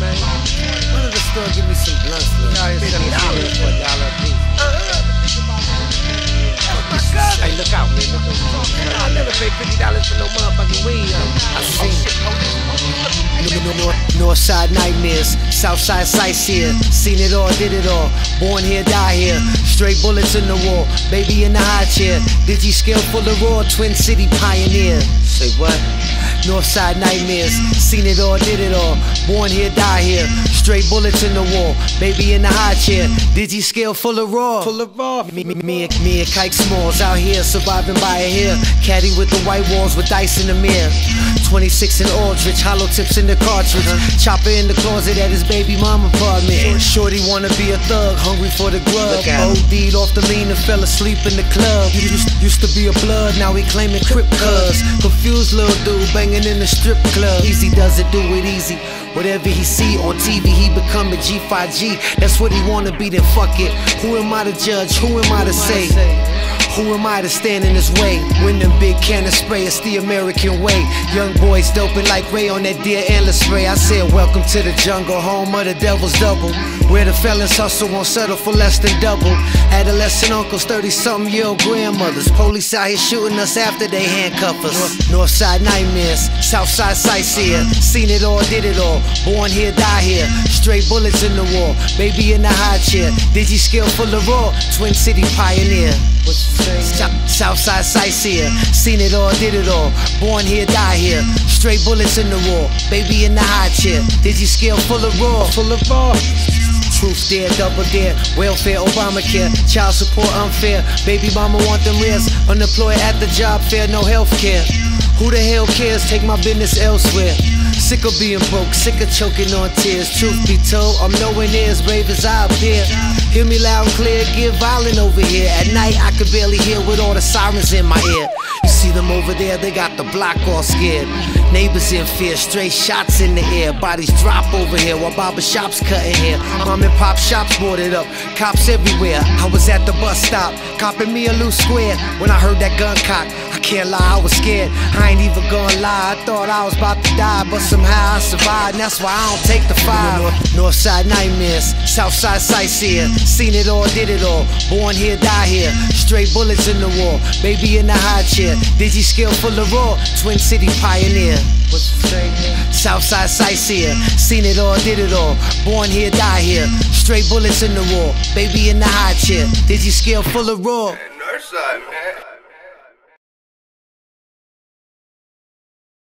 Man. To the store, give me some blunts, man. Dollars for a dollar a piece. Uh-huh. Oh hey, look out, man. Look out. I'll never pay fifty dollars for no motherfucking weed. I seen it. Northside nightmares, Southside sights here. Seen it all, did it all. Born here, die here. Straight bullets in the wall. Baby in the high chair. Digi scale full of raw. Twin City pioneer. Say what? Northside nightmares, seen it all, did it all. Born here, die here. Straight bullets in the wall. Baby in the high chair. Digi scale full of raw. Full of raw. Me, me, me, and, me and Kike Smalls out here surviving by a hair. Caddy with the white walls with dice in the mirror. 26 in Aldrich, hollow tips in the cartridge. Uh-huh. Chopper in the closet at his baby mama apartment. Shorty wanna be a thug, hungry for the grub. Look at him. OD'd off the lean and fell asleep in the club. Used, used to be a blood, now he claiming crip cuz. Confused little dude banging in the strip club. Easy does it, do it easy. Whatever he see on TV, he become a G5G. That's what he wanna be, then fuck it. Who am I to judge? Who am I to say? Who am I to stand in his way? When them big cannon spray, it's the American way. Young boys doping like Ray on that deer antler spray. I said, Welcome to the jungle, home of the devil's double. Where the felons hustle won't settle for less than double. Adolescent uncles, 30 something year old grandmothers. Police out here shooting us after they handcuff us. North, Northside nightmares, Southside sightseer. Seen it all, did it all. Born here, die here. Straight bullets in the wall. Baby in the high chair. Digi skill full of raw. Twin City pioneer. What you say? South- Southside sightseer, seen it all, did it all. Born here, die here. Straight bullets in the wall. Baby in the high chair. Digi scale full of raw. Full of raw. Truth dare, double dare. Welfare, Obamacare. Child support unfair. Baby mama want them rest. Unemployed at the job fair, no health care. Who the hell cares? Take my business elsewhere. Sick of being broke, sick of choking on tears. Truth be told, I'm nowhere near as brave as I appear. Hear me loud and clear, get violent over here. At night, I could barely hear with all the sirens in my ear. You see them over there, they got the block all scared. Neighbors in fear, straight shots in the air. Bodies drop over here while barber shops cutting hair. Mom and pop shops boarded up, cops everywhere. I was at the bus stop, copping me a loose square. When I heard that gun cock, can't lie, I was scared. I ain't even gonna lie, I thought I was about to die, but somehow I survived. And that's why I don't take the five. Northside nightmares, Southside sightseer. Seen it all, did it all. Born here, die here. Straight bullets in the wall. Baby in the high chair. Digi skill full of raw. Twin City pioneer. What you say, man? Southside sightseer. Seen it all, did it all. Born here, die here. Straight bullets in the wall. Baby in the high chair. Digi skill full of raw. Northside, man.